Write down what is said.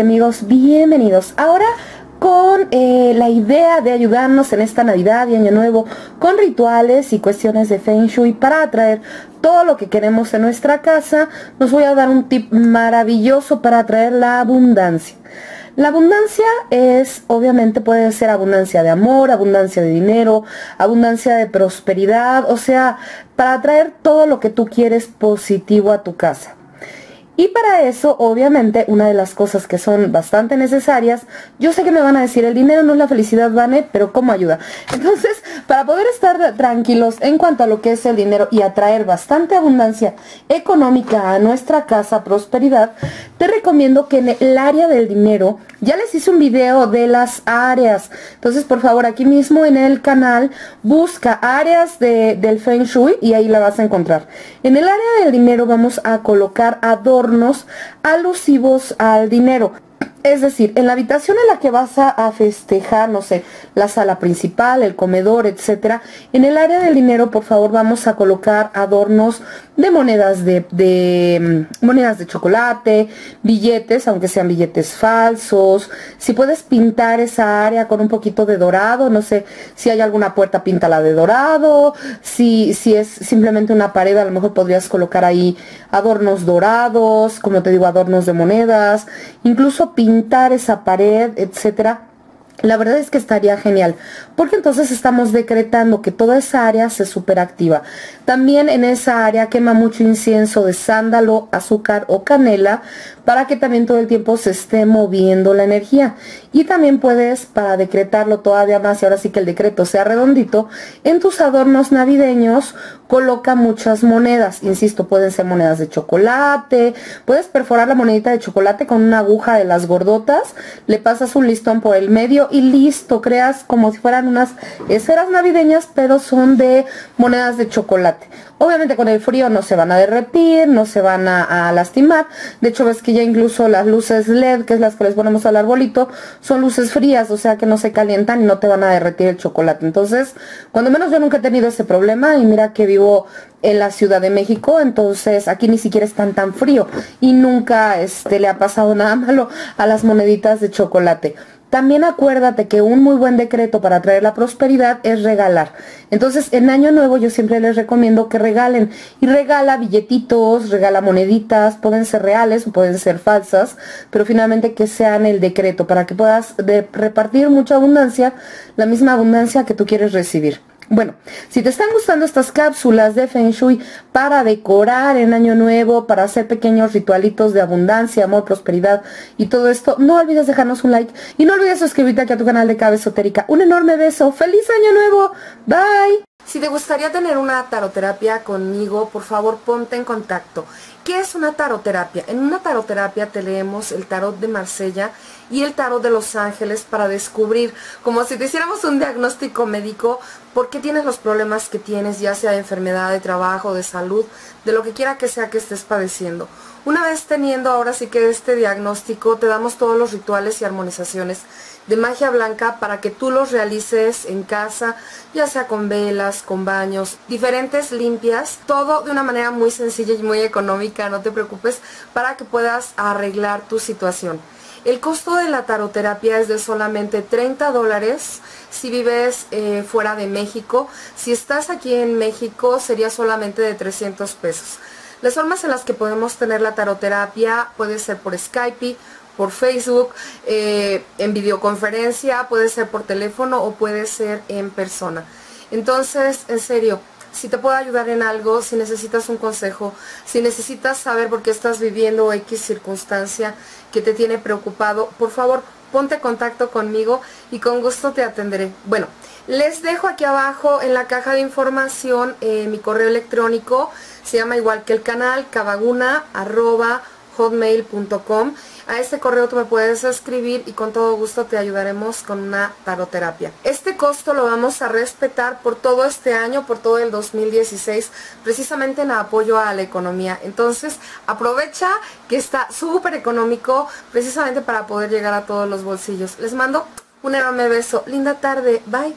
Amigos, bienvenidos. Ahora con eh, la idea de ayudarnos en esta Navidad y Año Nuevo con rituales y cuestiones de Feng Shui para atraer todo lo que queremos en nuestra casa, nos voy a dar un tip maravilloso para atraer la abundancia. La abundancia es, obviamente puede ser abundancia de amor, abundancia de dinero, abundancia de prosperidad, o sea, para atraer todo lo que tú quieres positivo a tu casa. Y para eso, obviamente, una de las cosas que son bastante necesarias, yo sé que me van a decir, el dinero no es la felicidad, Vane, pero ¿cómo ayuda? Entonces, para poder estar tranquilos en cuanto a lo que es el dinero y atraer bastante abundancia económica a nuestra casa, prosperidad, te recomiendo que en el área del dinero, ya les hice un video de las áreas. Entonces, por favor, aquí mismo en el canal, busca áreas de, del Feng Shui y ahí la vas a encontrar. En el área del dinero vamos a colocar adornos alusivos al dinero. Es decir, en la habitación en la que vas a, festejar, no sé, la sala principal, el comedor, etcétera, en el área del dinero, por favor, vamos a colocar adornos de monedas de, mm, monedas de chocolate, billetes, aunque sean billetes falsos. Si puedes pintar esa área con un poquito de dorado, no sé, si hay alguna puerta, píntala de dorado. Si, si es simplemente una pared, a lo mejor podrías colocar ahí adornos dorados, como te digo, adornos de monedas, incluso pintar pintar esa pared, etcétera, la verdad es que estaría genial, porque entonces estamos decretando que toda esa área se superactiva. También en esa área quema mucho incienso de sándalo, azúcar o canela, para que también todo el tiempo se esté moviendo la energía. Y también puedes, para decretarlo todavía más, y ahora sí que el decreto sea redondito, en tus adornos navideños coloca muchas monedas. Insisto, pueden ser monedas de chocolate, puedes perforar la monedita de chocolate con una aguja de las gordotas, le pasas un listón por el medio y listo, creas como si fueran unas esferas navideñas, pero son de monedas de chocolate. Obviamente con el frío no se van a derretir, no se van a, lastimar. De hecho ves que ya incluso las luces LED, que es las que les ponemos al arbolito, son luces frías, o sea que no se calientan y no te van a derretir el chocolate. Entonces, cuando menos yo nunca he tenido ese problema y mira que vivo en la Ciudad de México, entonces aquí ni siquiera es tan tan frío y nunca este, le ha pasado nada malo a las moneditas de chocolate. También acuérdate que un muy buen decreto para traer la prosperidad es regalar. Entonces, en Año Nuevo yo siempre les recomiendo que regalen. Y regala billetitos, regala moneditas, pueden ser reales o pueden ser falsas, pero finalmente que sean el decreto para que puedas repartir mucha abundancia, la misma abundancia que tú quieres recibir. Bueno, si te están gustando estas cápsulas de Feng Shui para decorar en Año Nuevo, para hacer pequeños ritualitos de abundancia, amor, prosperidad y todo esto, no olvides dejarnos un like y no olvides suscribirte aquí a tu canal de Cabe Esotérica. Un enorme beso, feliz Año Nuevo, bye. Si te gustaría tener una taroterapia conmigo, por favor ponte en contacto. ¿Qué es una taroterapia? En una taroterapia te leemos el tarot de Marsella y el tarot de Los Ángeles para descubrir, como si te hiciéramos un diagnóstico médico, por qué tienes los problemas que tienes, ya sea de enfermedad, de trabajo, de salud, de lo que quiera que sea que estés padeciendo. Una vez teniendo ahora sí que este diagnóstico, te damos todos los rituales y armonizaciones de magia blanca para que tú los realices en casa, ya sea con velas, con baños, diferentes limpias, todo de una manera muy sencilla y muy económica, no te preocupes, para que puedas arreglar tu situación. El costo de la taroterapia es de solamente 30 dólares si vives eh, fuera de México. Si estás aquí en México sería solamente de 300 pesos. Las formas en las que podemos tener la taroterapia puede ser por Skype, por Facebook, eh, en videoconferencia, puede ser por teléfono o puede ser en persona. Entonces, en serio, si te puedo ayudar en algo, si necesitas un consejo, si necesitas saber por qué estás viviendo X circunstancia que te tiene preocupado, por favor, ponte en contacto conmigo y con gusto te atenderé. Bueno, les dejo aquí abajo en la caja de información eh, mi correo electrónico, se llama igual que el canal, cabaguna. A este correo tú me puedes escribir y con todo gusto te ayudaremos con una taroterapia. Este costo lo vamos a respetar por todo este año, por todo el 2016, precisamente en apoyo a la economía. Entonces, aprovecha que está súper económico precisamente para poder llegar a todos los bolsillos. Les mando un enorme beso. Linda tarde. Bye.